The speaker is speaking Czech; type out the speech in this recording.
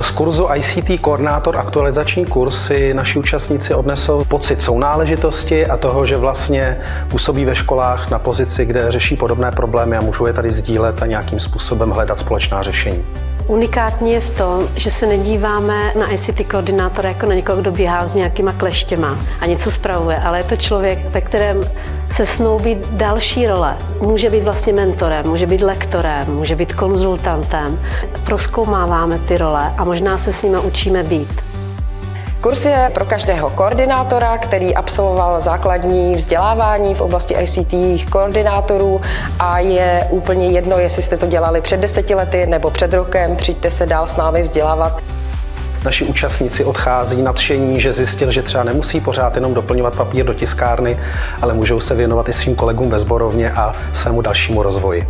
Z kurzu ICT koordinátor aktualizační kurz si naši účastníci odnesou pocit sounáležitosti a toho, že vlastně působí ve školách na pozici, kde řeší podobné problémy a můžou je tady sdílet a nějakým způsobem hledat společná řešení. Unikátní je v tom, že se nedíváme na ICT koordinátora jako na někoho, kdo běhá s nějakýma kleštěma a něco spravuje, ale je to člověk, ve kterém se snoubí další role. Může být vlastně mentorem, může být lektorem, může být konzultantem. Proskoumáváme ty role a možná se s nimi učíme být. Kurs je pro každého koordinátora, který absolvoval základní vzdělávání v oblasti ICT koordinátorů a je úplně jedno, jestli jste to dělali před deseti lety nebo před rokem, přijďte se dál s námi vzdělávat. Naši účastníci odchází nadšení, že zjistil, že třeba nemusí pořád jenom doplňovat papír do tiskárny, ale můžou se věnovat i svým kolegům ve sborovně a svému dalšímu rozvoji.